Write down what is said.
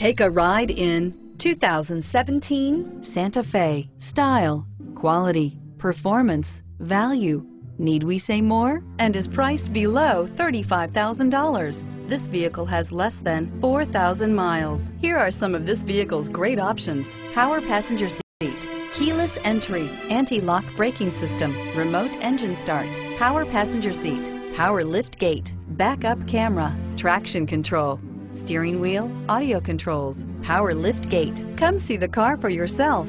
Take a ride in 2017 Santa Fe. Style, quality, performance, value. Need we say more? And is priced below $35,000. This vehicle has less than 4,000 miles. Here are some of this vehicle's great options. Power passenger seat, keyless entry, anti-lock braking system, remote engine start, power passenger seat, power lift gate, backup camera, traction control, steering wheel, audio controls, power lift gate. Come see the car for yourself.